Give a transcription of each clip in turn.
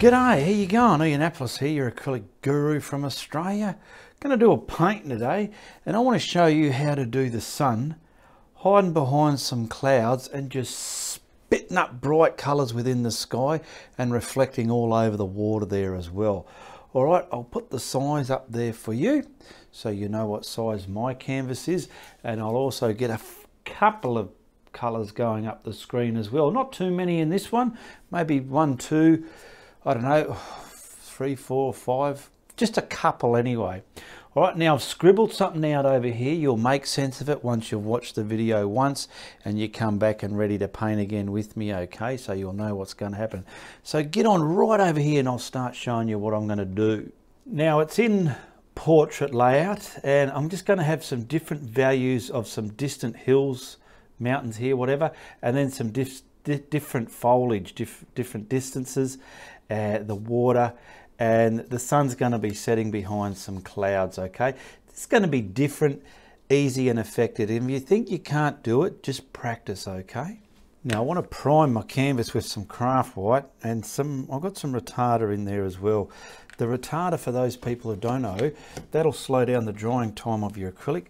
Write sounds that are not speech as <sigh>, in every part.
G'day, how you going? Ianapolis here, your acrylic guru from Australia. Going to do a painting today and I want to show you how to do the sun hiding behind some clouds and just spitting up bright colours within the sky and reflecting all over the water there as well. Alright, I'll put the size up there for you so you know what size my canvas is and I'll also get a couple of colours going up the screen as well. Not too many in this one, maybe one, two, I don't know, three, four, five, just a couple anyway. All right, now I've scribbled something out over here. You'll make sense of it once you've watched the video once and you come back and ready to paint again with me, okay? So you'll know what's going to happen. So get on right over here and I'll start showing you what I'm going to do. Now it's in portrait layout and I'm just going to have some different values of some distant hills, mountains here, whatever, and then some dif different foliage, dif different distances, uh, the water, and the sun's going to be setting behind some clouds, okay? It's going to be different, easy and effective. If you think you can't do it, just practice, okay? Now I want to prime my canvas with some craft white and some, I've got some retarder in there as well. The retarder, for those people who don't know, that'll slow down the drying time of your acrylic.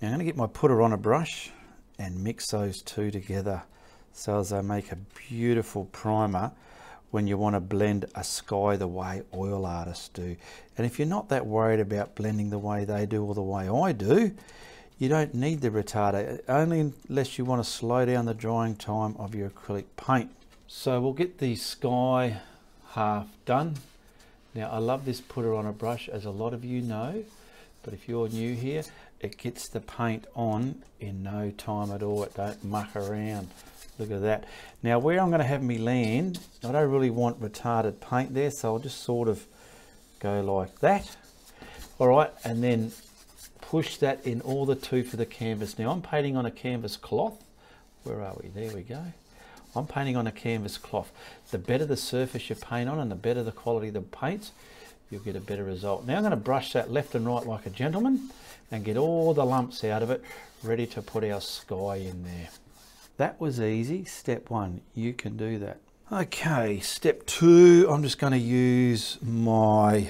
Now I'm going to get my putter on a brush and mix those two together so as I make a beautiful primer when you want to blend a sky the way oil artists do. And if you're not that worried about blending the way they do or the way I do, you don't need the retarder, only unless you want to slow down the drying time of your acrylic paint. So we'll get the sky half done. Now I love this putter on a brush as a lot of you know, but if you're new here, it gets the paint on in no time at all. It don't muck around. Look at that. Now where I'm going to have me land, I don't really want retarded paint there, so I'll just sort of go like that. All right, and then push that in all the two for the canvas. Now I'm painting on a canvas cloth. Where are we? There we go. I'm painting on a canvas cloth. The better the surface you paint on and the better the quality of the paints, you'll get a better result. Now I'm going to brush that left and right like a gentleman and get all the lumps out of it, ready to put our sky in there. That was easy. Step one, you can do that. Okay, step two, I'm just going to use my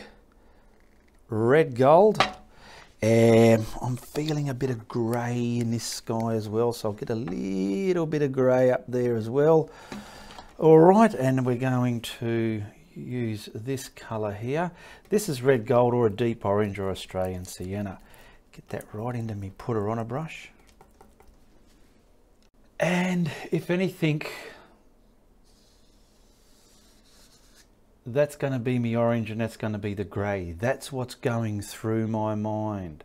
red gold. And I'm feeling a bit of grey in this sky as well, so I'll get a little bit of grey up there as well. All right, and we're going to use this colour here. This is red gold or a deep orange or Australian sienna. Get that right into me putter on a brush. And if anything, that's going to be me orange and that's going to be the grey. That's what's going through my mind.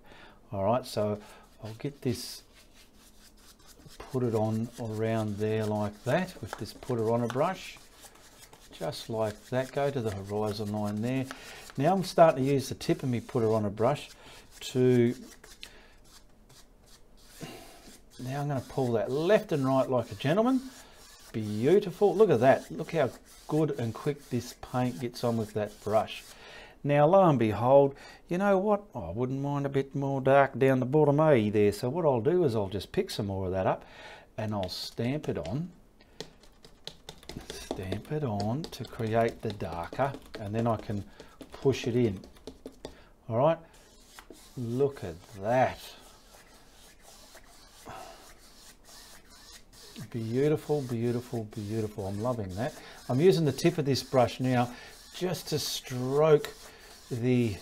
All right, so I'll get this, put it on around there like that with this putter on a brush. Just like that, go to the horizon line there. Now I'm starting to use the tip of me putter on a brush to now I'm going to pull that left and right like a gentleman. Beautiful. Look at that. Look how good and quick this paint gets on with that brush. Now, lo and behold, you know what? I wouldn't mind a bit more dark down the bottom A there. So what I'll do is I'll just pick some more of that up and I'll stamp it on. Stamp it on to create the darker and then I can push it in. All right. Look at that. Beautiful, beautiful, beautiful. I'm loving that. I'm using the tip of this brush now just to stroke the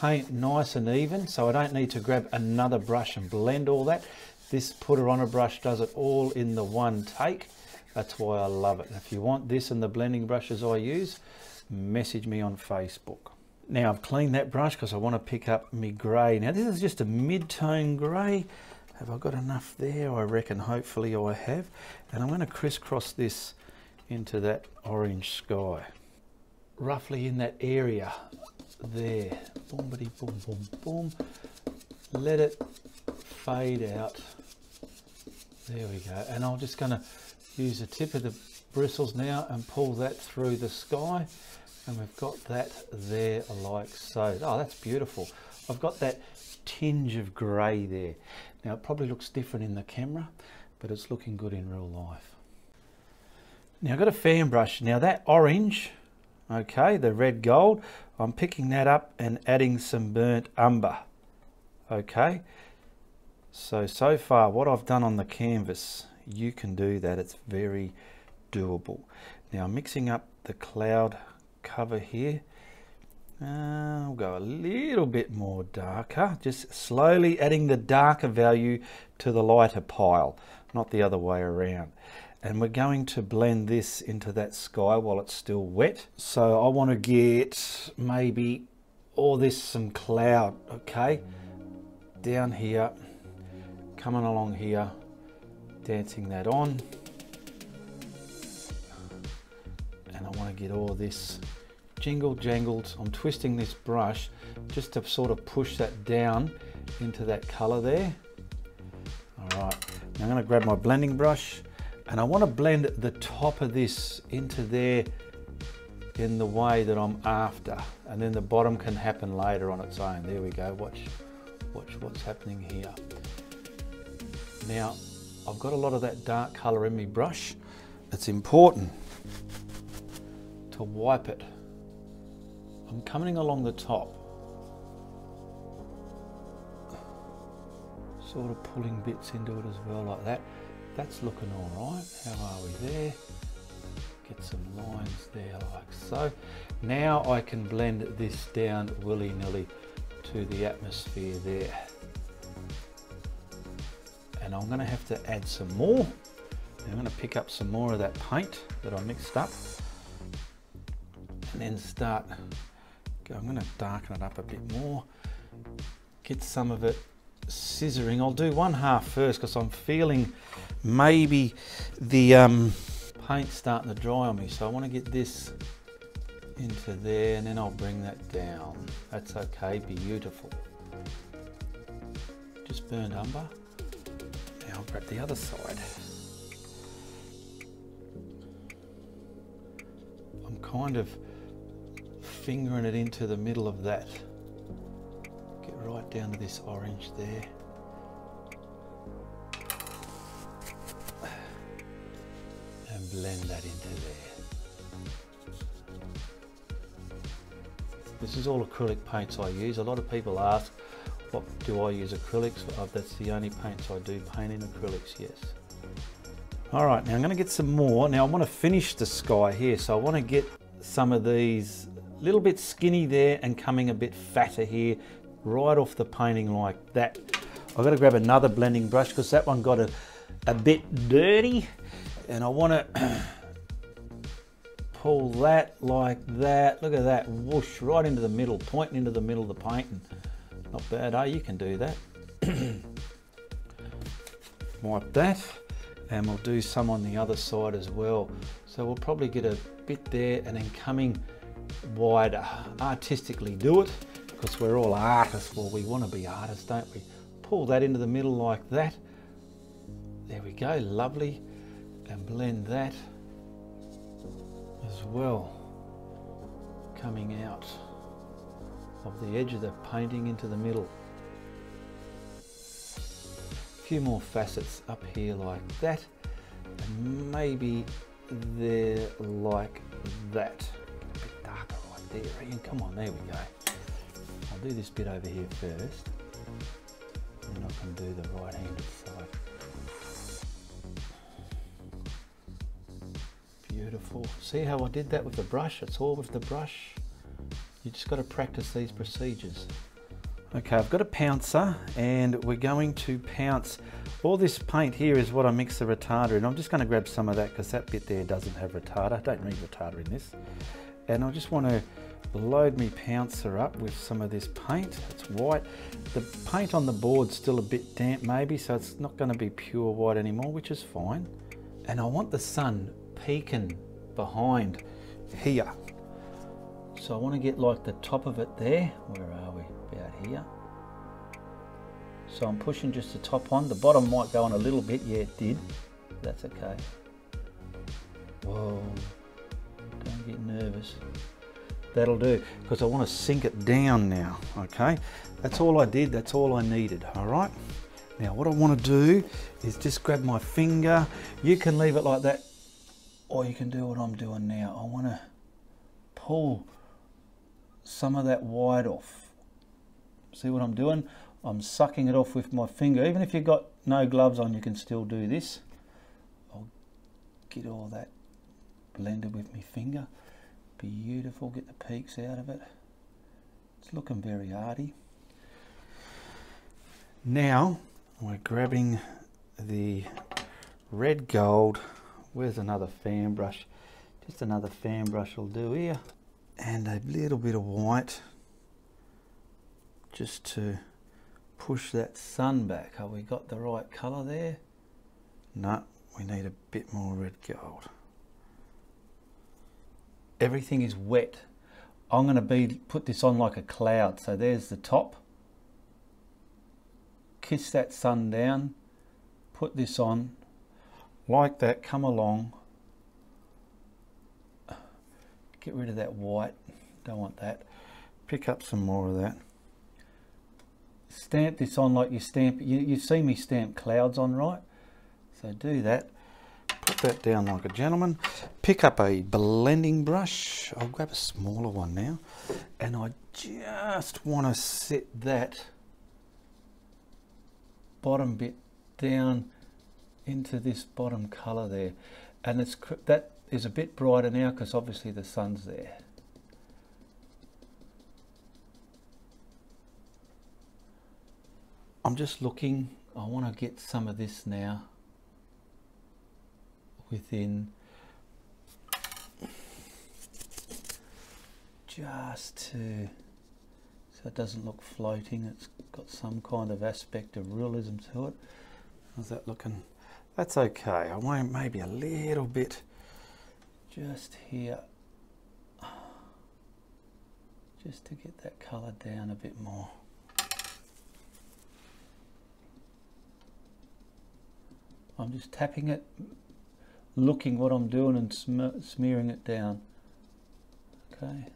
paint nice and even so I don't need to grab another brush and blend all that. This putter on a brush does it all in the one take. That's why I love it. If you want this and the blending brushes I use, message me on Facebook. Now I've cleaned that brush because I want to pick up my grey. Now this is just a mid-tone grey. Have I got enough there? I reckon hopefully I have. And I'm going to crisscross this into that orange sky. Roughly in that area there. Boom, boom, boom, boom. Let it fade out. There we go. And I'm just going to use the tip of the bristles now and pull that through the sky. And we've got that there like so. Oh, that's beautiful. I've got that tinge of grey there. Now it probably looks different in the camera, but it's looking good in real life. Now I've got a fan brush. Now that orange, okay, the red gold. I'm picking that up and adding some burnt umber, okay. So, so far what I've done on the canvas, you can do that. It's very doable. Now mixing up the cloud cover here. Uh, I'll go a little bit more darker, just slowly adding the darker value to the lighter pile, not the other way around. And we're going to blend this into that sky while it's still wet. So I want to get maybe all this some cloud, okay? Down here, coming along here, dancing that on. And I want to get all this jingle jangled. I'm twisting this brush just to sort of push that down into that color there. All right, now I'm gonna grab my blending brush and I wanna blend the top of this into there in the way that I'm after. And then the bottom can happen later on its own. There we go, watch, watch what's happening here. Now, I've got a lot of that dark color in my brush. It's important to wipe it I'm coming along the top, sort of pulling bits into it as well like that. That's looking all right. How are we there? Get some lines there like so. Now I can blend this down willy-nilly to the atmosphere there. And I'm gonna have to add some more. I'm gonna pick up some more of that paint that I mixed up and then start I'm going to darken it up a bit more. Get some of it scissoring. I'll do one half first because I'm feeling maybe the um, paint starting to dry on me. So I want to get this into there and then I'll bring that down. That's okay, beautiful. Just burned umber. Now I'll grab the other side. I'm kind of fingering it into the middle of that. Get right down to this orange there. And blend that into there. This is all acrylic paints I use. A lot of people ask, what do I use acrylics? Oh, that's the only paints I do, paint in acrylics, yes. All right, now I'm gonna get some more. Now I wanna finish the sky here, so I wanna get some of these little bit skinny there and coming a bit fatter here, right off the painting like that. I've got to grab another blending brush because that one got a, a bit dirty and I want <clears throat> to pull that like that. Look at that, whoosh, right into the middle, pointing into the middle of the painting. Not bad, eh? You can do that. <clears throat> Wipe that and we'll do some on the other side as well. So we'll probably get a bit there and then coming wider, uh, artistically do it, because we're all artists. Well, we want to be artists, don't we? Pull that into the middle like that. There we go, lovely. And blend that as well, coming out of the edge of the painting into the middle. A few more facets up here like that, and maybe there like that there. Come on, there we go. I'll do this bit over here first. And then I can do the right-handed side. Beautiful. See how I did that with the brush? It's all with the brush. You just got to practice these procedures. Okay, I've got a pouncer and we're going to pounce. All this paint here is what I mix the retarder in. I'm just going to grab some of that because that bit there doesn't have retarder. Don't need retarder in this. And I just want to load me pouncer up with some of this paint. It's white. The paint on the board's still a bit damp maybe, so it's not going to be pure white anymore, which is fine. And I want the sun peeking behind here. So I want to get like the top of it there. Where are we? About here. So I'm pushing just the top on. The bottom might go on a little bit. Yeah, it did. That's okay. Whoa. Don't get nervous that'll do because I want to sink it down now okay that's all I did that's all I needed all right now what I want to do is just grab my finger you can leave it like that or you can do what I'm doing now I want to pull some of that white off. See what I'm doing? I'm sucking it off with my finger. Even if you've got no gloves on, you can still do this. I'll get all that blended with my finger. Beautiful, get the peaks out of it. It's looking very arty. Now we're grabbing the red gold. Where's another fan brush? Just another fan brush will do here. And a little bit of white just to push that sun back. Have we got the right colour there? No, we need a bit more red gold. Everything is wet. I'm going to be put this on like a cloud. So there's the top. Kiss that sun down. Put this on like that. Come along. Get rid of that white. Don't want that. Pick up some more of that stamp this on like you stamp, you, you see me stamp clouds on, right? So do that. That down like a gentleman. Pick up a blending brush. I'll grab a smaller one now. And I just want to set that bottom bit down into this bottom colour there. And it's that is a bit brighter now because obviously the sun's there. I'm just looking, I want to get some of this now within just to so it doesn't look floating it's got some kind of aspect of realism to it. How's that looking? That's okay. I want maybe a little bit just here. Just to get that colour down a bit more. I'm just tapping it, looking what I'm doing and sm smearing it down. Okay.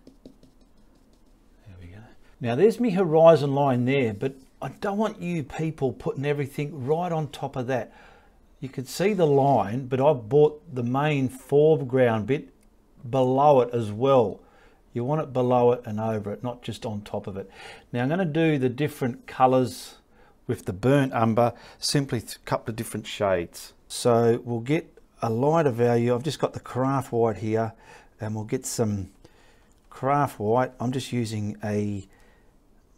There we go. Now there's my horizon line there, but I don't want you people putting everything right on top of that. You can see the line, but I've bought the main foreground bit below it as well. You want it below it and over it, not just on top of it. Now I'm going to do the different colors with the burnt umber, simply a couple of different shades. So we'll get a lighter value. I've just got the craft white here and we'll get some craft white. I'm just using a,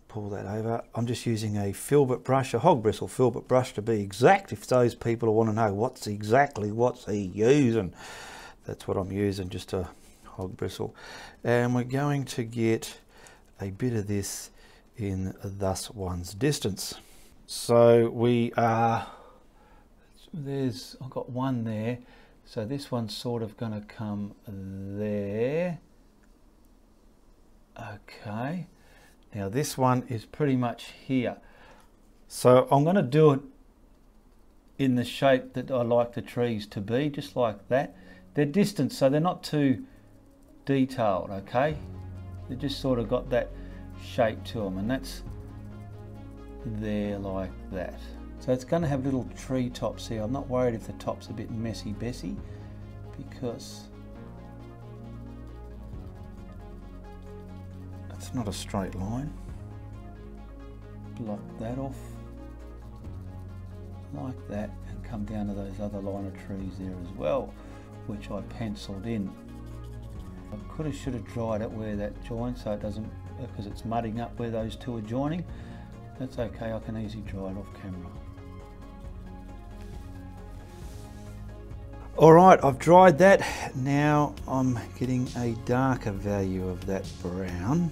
pull that over, I'm just using a filbert brush, a hog bristle filbert brush to be exact if those people want to know what's exactly what's he using. That's what I'm using, just a hog bristle. And we're going to get a bit of this in thus one's distance. So we are, there's, I've got one there. So this one's sort of going to come there. Okay. Now this one is pretty much here. So I'm going to do it in the shape that I like the trees to be, just like that. They're distant, so they're not too detailed, okay? They just sort of got that shape to them, and that's there like that. So it's going to have little tree tops here. I'm not worried if the top's a bit messy bessy because it's not a straight line. Block that off like that and come down to those other line of trees there as well which I penciled in. I could have should have dried it where that joins so it doesn't uh, because it's mudding up where those two are joining that's okay, I can easily dry it off camera. Alright, I've dried that. Now I'm getting a darker value of that brown.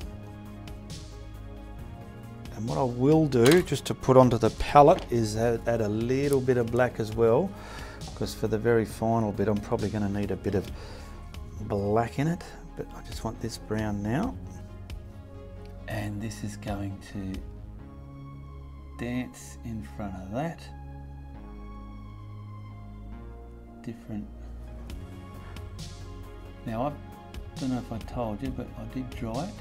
And what I will do, just to put onto the palette, is add, add a little bit of black as well. Because for the very final bit, I'm probably going to need a bit of black in it. But I just want this brown now. And this is going to dance in front of that different. Now I don't know if I told you, but I did draw it.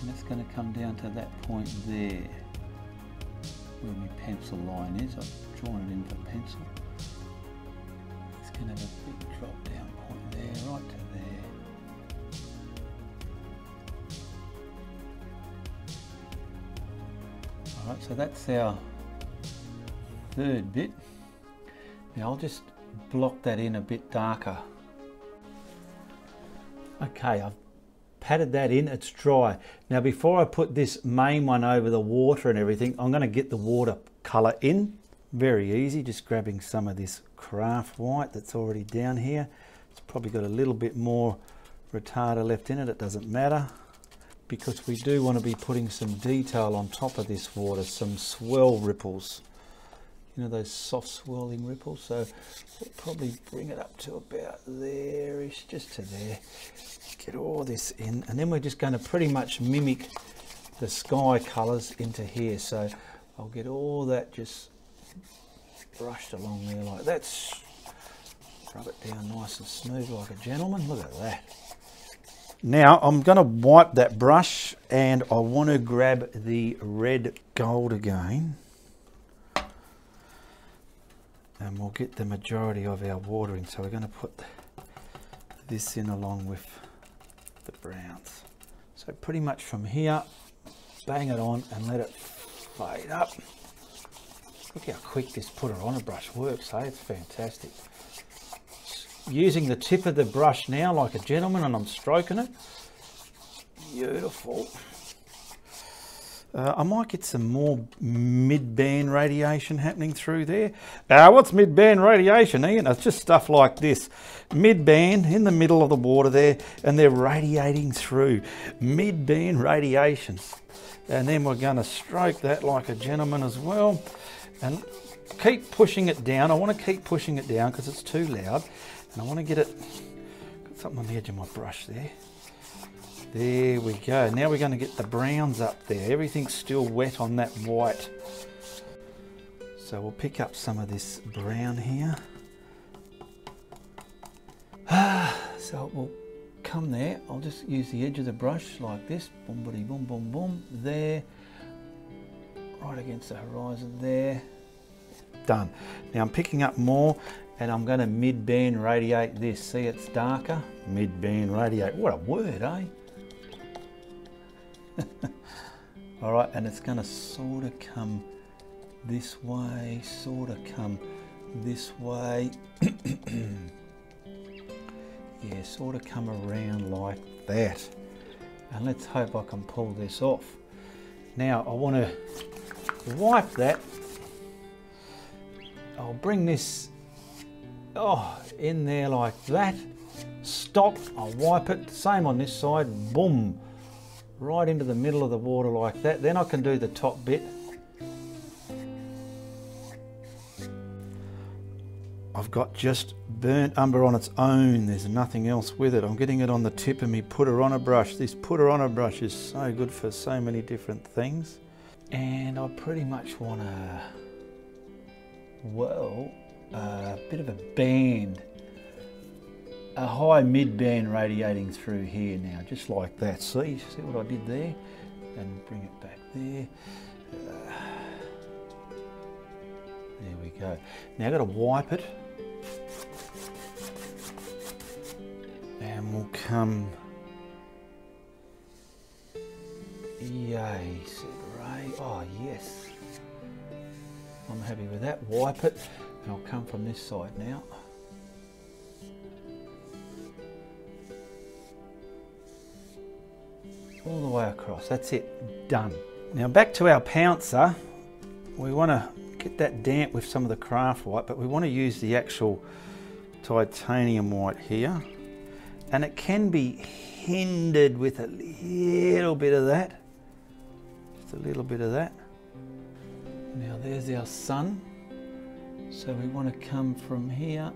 And it's going to come down to that point there where my pencil line is. I've drawn it in for pencil. It's going to have a big drop down point there, right to there. Alright, so that's our third bit. Now I'll just block that in a bit darker. Okay, I've patted that in, it's dry. Now before I put this main one over the water and everything, I'm gonna get the water color in. Very easy, just grabbing some of this craft white that's already down here. It's probably got a little bit more retarder left in it, it doesn't matter because we do want to be putting some detail on top of this water, some swell ripples. You know those soft swirling ripples? So we'll probably bring it up to about there-ish, just to there. Get all this in, and then we're just going to pretty much mimic the sky colours into here. So I'll get all that just brushed along there like that. Rub it down nice and smooth like a gentleman. Look at that. Now I'm going to wipe that brush and I want to grab the red gold again. And we'll get the majority of our water in. So we're going to put this in along with the browns. So pretty much from here, bang it on and let it fade up. Look how quick this putter on a brush works, hey? It's fantastic using the tip of the brush now like a gentleman and I'm stroking it. Beautiful. Uh, I might get some more mid-band radiation happening through there. Uh, what's mid-band radiation, Ian? It's just stuff like this. Mid-band in the middle of the water there and they're radiating through. Mid-band radiation. And then we're going to stroke that like a gentleman as well. And keep pushing it down. I want to keep pushing it down because it's too loud. And I want to get it, got something on the edge of my brush there. There we go. Now we're going to get the browns up there. Everything's still wet on that white. So we'll pick up some of this brown here. <sighs> so we'll come there. I'll just use the edge of the brush like this. Boom, boom, boom, boom, boom. There. Right against the horizon there. Done. Now I'm picking up more and I'm going to mid-band radiate this. See it's darker? Mid-band radiate. What a word, eh? <laughs> All right, and it's going to sort of come this way, sort of come this way. <coughs> yeah, sort of come around like that. And let's hope I can pull this off. Now, I want to wipe that. I'll bring this oh, in there like that. Stop, I'll wipe it. Same on this side, boom. Right into the middle of the water like that. Then I can do the top bit. I've got just burnt umber on its own. There's nothing else with it. I'm getting it on the tip of me putter on a brush. This putter on a brush is so good for so many different things. And I pretty much want to, well, a bit of a band, a high mid band radiating through here now, just like that. See, see what I did there? And bring it back there. Uh, there we go. Now I've got to wipe it. And we'll come, yay, Ray. Oh yes, I'm happy with that. Wipe it. And I'll come from this side now. All the way across, that's it, done. Now back to our pouncer. We want to get that damp with some of the craft white, but we want to use the actual titanium white here. And it can be hindered with a little bit of that. Just a little bit of that. Now there's our sun. So we want to come from here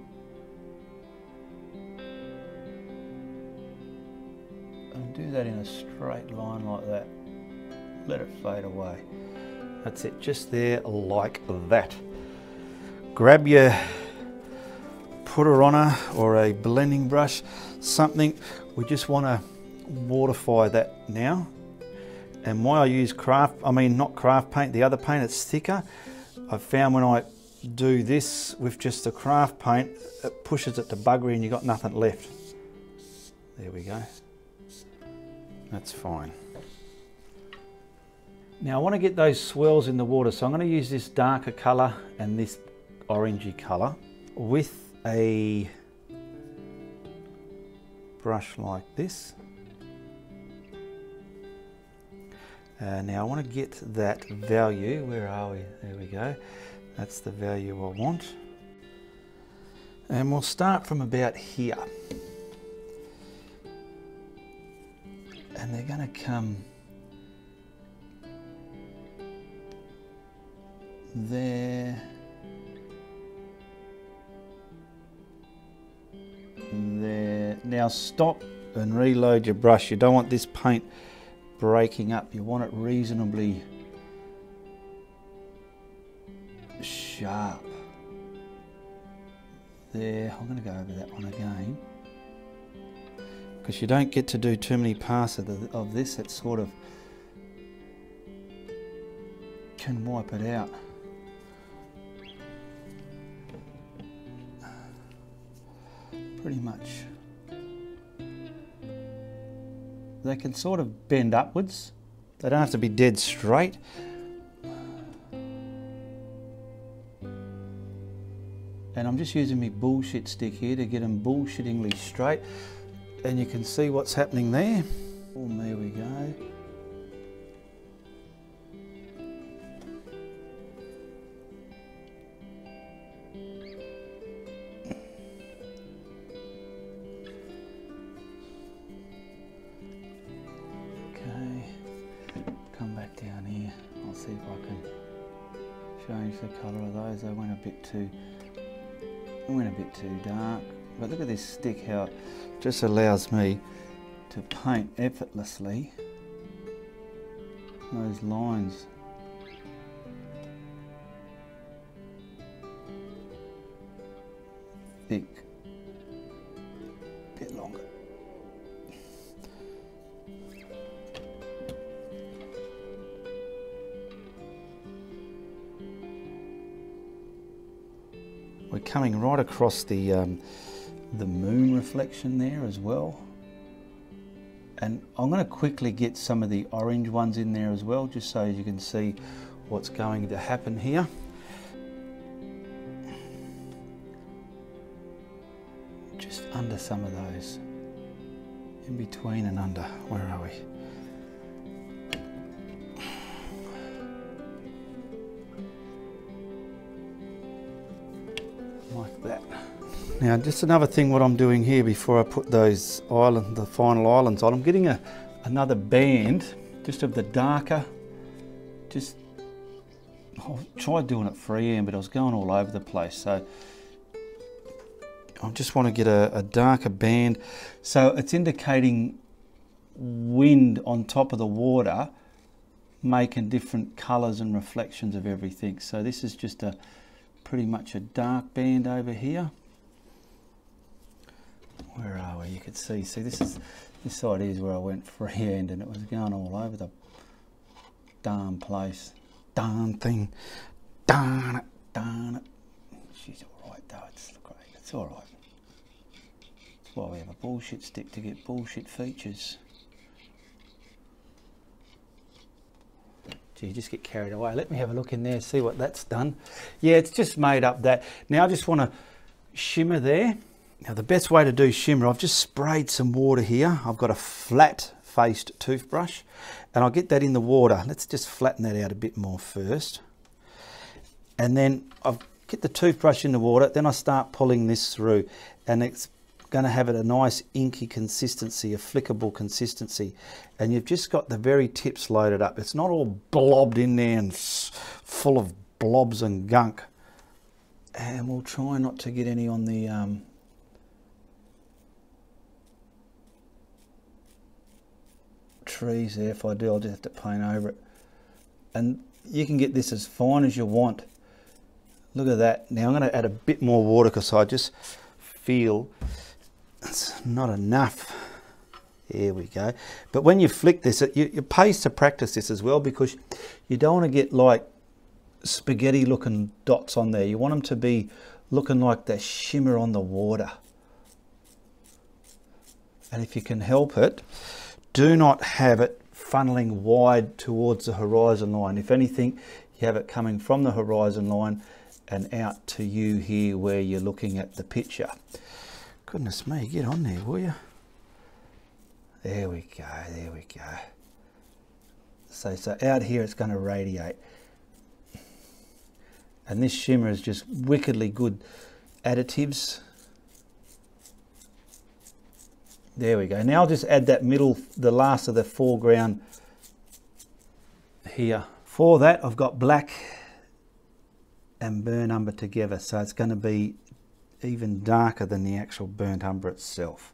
and do that in a straight line like that. Let it fade away. That's it, just there like that. Grab your putter on or a blending brush, something. We just want to waterify that now. And why I use craft, I mean not craft paint, the other paint, it's thicker. I've found when I do this with just the craft paint, it pushes it to buggery and you've got nothing left. There we go. That's fine. Now I want to get those swirls in the water, so I'm going to use this darker colour and this orangey colour with a brush like this. Uh, now I want to get that value, where are we? There we go. That's the value I want. And we'll start from about here. And they're going to come there. There. Now stop and reload your brush. You don't want this paint breaking up. You want it reasonably sharp. There, I'm going to go over that one again. Because you don't get to do too many passes of, of this, it sort of can wipe it out. Pretty much. They can sort of bend upwards. They don't have to be dead straight. And I'm just using my bullshit stick here to get them bullshittingly straight. And you can see what's happening there. There we go. Okay, come back down here. I'll see if I can change the colour of those. They went a bit too, went a bit too dark. But look at this stick, how just allows me to paint effortlessly those lines. Thick, bit longer. we're coming right across the um, the moon reflection there as well. And I'm going to quickly get some of the orange ones in there as well just so you can see what's going to happen here. Just under some of those. In between and under where are we Now just another thing what I'm doing here before I put those island, the final islands on, I'm getting a, another band just of the darker, just, I tried doing it freehand but I was going all over the place so I just want to get a, a darker band. So it's indicating wind on top of the water making different colours and reflections of everything. So this is just a pretty much a dark band over here where are we? You could see, see this is, this side is where I went freehand <laughs> and it was going all over the darn place. Darn thing. Darn it, darn it. She's alright though, it's great, it's alright. That's why we have a bullshit stick to get bullshit features. Gee, you just get carried away. Let me have a look in there, see what that's done. Yeah, it's just made up that. Now I just want to shimmer there. Now the best way to do shimmer, I've just sprayed some water here. I've got a flat faced toothbrush and I'll get that in the water. Let's just flatten that out a bit more first. And then I'll get the toothbrush in the water, then I start pulling this through and it's going to have it a nice inky consistency, a flickable consistency. And you've just got the very tips loaded up. It's not all blobbed in there and full of blobs and gunk. And we'll try not to get any on the um, trees there. If I do, I'll just have to paint over it. And you can get this as fine as you want. Look at that. Now I'm going to add a bit more water because I just feel it's not enough. Here we go. But when you flick this, it, you, it pays to practice this as well because you don't want to get like spaghetti looking dots on there. You want them to be looking like the shimmer on the water. And if you can help it, do not have it funneling wide towards the horizon line. If anything, you have it coming from the horizon line and out to you here where you're looking at the picture. Goodness me, get on there, will you? There we go, there we go. So, so out here it's going to radiate. And this shimmer is just wickedly good additives. There we go. Now I'll just add that middle, the last of the foreground here. For that, I've got black and burnt umber together. So it's going to be even darker than the actual burnt umber itself.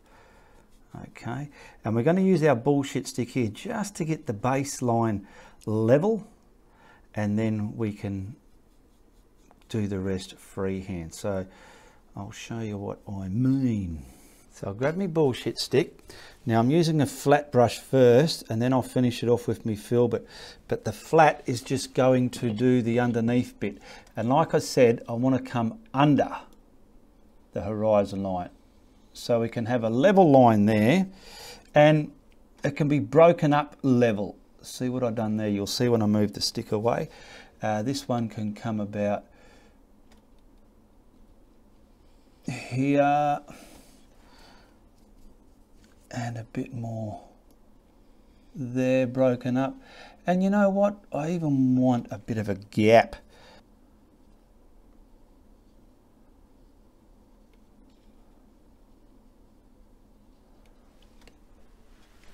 Okay, and we're going to use our bullshit stick here just to get the baseline level and then we can do the rest freehand. So I'll show you what I mean. So I'll grab my bullshit stick. Now I'm using a flat brush first and then I'll finish it off with my fill, but, but the flat is just going to do the underneath bit. And like I said, I want to come under the horizon line. So we can have a level line there and it can be broken up level. See what I've done there? You'll see when I move the stick away. Uh, this one can come about here and a bit more. There broken up. And you know what? I even want a bit of a gap.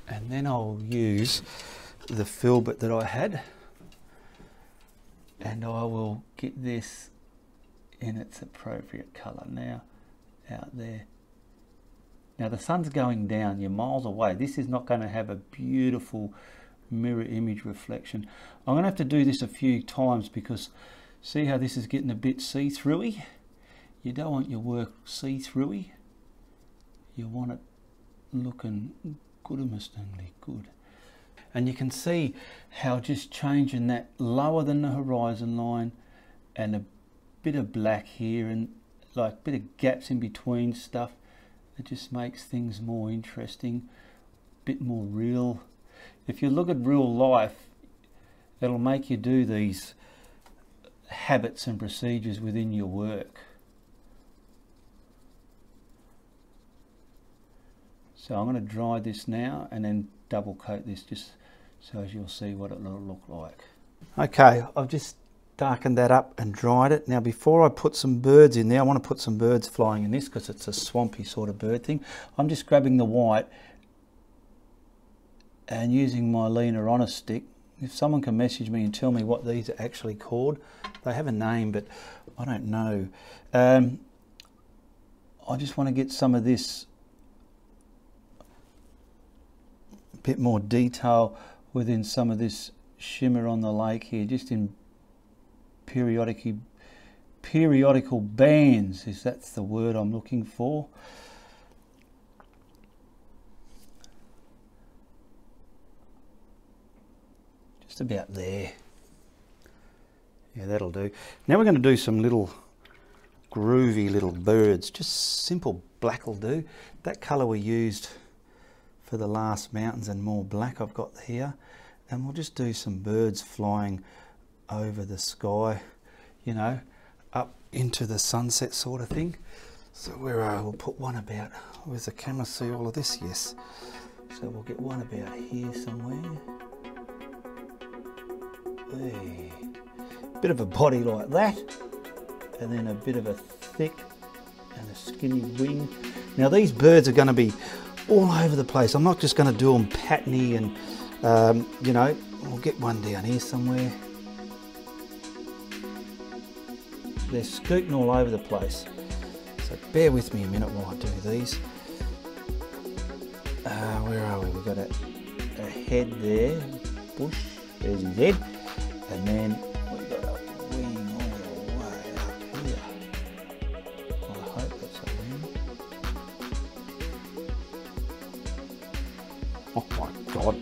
And then I'll use the filbert that I had. And I will get this in its appropriate colour now out there. Now the sun's going down, you're miles away. This is not going to have a beautiful mirror image reflection. I'm going to have to do this a few times because see how this is getting a bit see-throughy? You don't want your work see-throughy. You want it looking good goodumestangly good. And you can see how just changing that lower than the horizon line and a bit of black here and like bit of gaps in between stuff it just makes things more interesting a bit more real. If you look at real life it'll make you do these habits and procedures within your work. So I'm going to dry this now and then double coat this just so as you'll see what it'll look like. Okay I've just darkened that up and dried it. Now before I put some birds in there, I want to put some birds flying in this because it's a swampy sort of bird thing. I'm just grabbing the white and using my leaner on a stick. If someone can message me and tell me what these are actually called, they have a name, but I don't know. Um, I just want to get some of this a bit more detail within some of this shimmer on the lake here, just in periodically periodical bands is that's the word I'm looking for? Just about there. Yeah that'll do. Now we're going to do some little groovy little birds just simple black will do. That color we used for the last mountains and more black I've got here. And we'll just do some birds flying over the sky, you know, up into the sunset sort of thing. So where are we'll put one about, where's the camera see all of this? Yes. So we'll get one about here somewhere. Hey. Bit of a body like that, and then a bit of a thick and a skinny wing. Now these birds are going to be all over the place. I'm not just going to do them patterny and, um, you know, we'll get one down here somewhere. They're scooting all over the place. So bear with me a minute while I do these. Uh, where are we? We've got a, a head there, bush, there's his head, and then we've got a wing all the way up here. I hope that's a wing. Oh my god.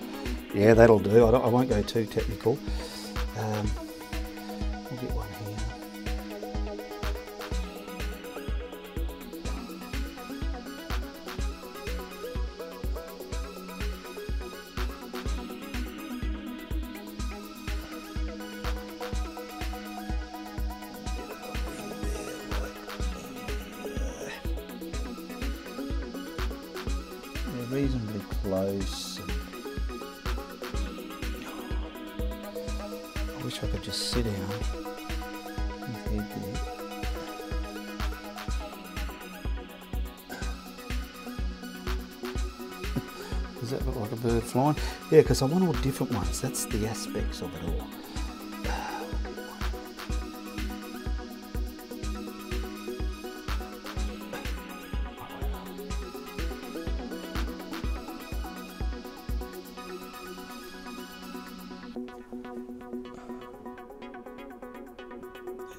Yeah, that'll do. I, I won't go too technical. Um, we'll get one here. Yeah, because I want all different ones. That's the aspects of it all.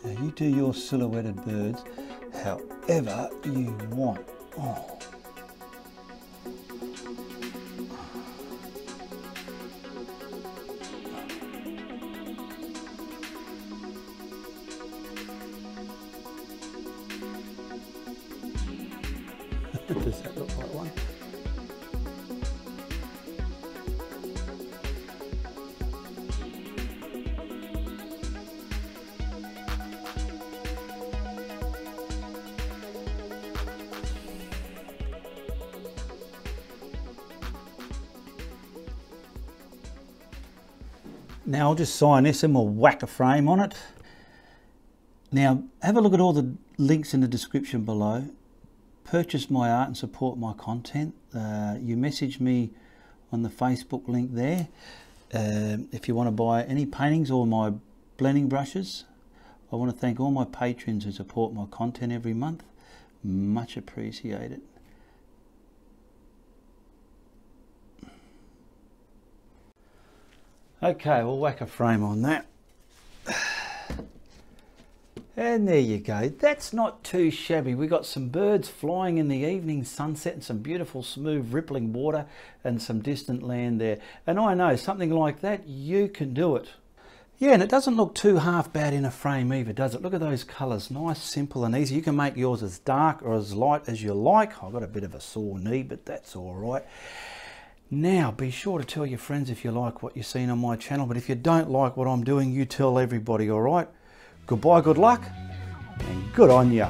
Now you do your silhouetted birds however you want. Oh. Just sign this and we'll whack a frame on it. Now have a look at all the links in the description below. Purchase my art and support my content. Uh, you message me on the Facebook link there. Um, if you want to buy any paintings or my blending brushes, I want to thank all my patrons who support my content every month. Much appreciated. Okay, we'll whack a frame on that. And there you go. That's not too shabby. We got some birds flying in the evening sunset and some beautiful smooth rippling water and some distant land there. And I know something like that, you can do it. Yeah, and it doesn't look too half bad in a frame either, does it? Look at those colours, nice, simple and easy. You can make yours as dark or as light as you like. I've got a bit of a sore knee, but that's all right. Now, be sure to tell your friends if you like what you've seen on my channel, but if you don't like what I'm doing, you tell everybody, all right? Goodbye, good luck, and good on you.